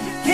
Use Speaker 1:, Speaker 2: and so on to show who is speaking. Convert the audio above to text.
Speaker 1: Yeah.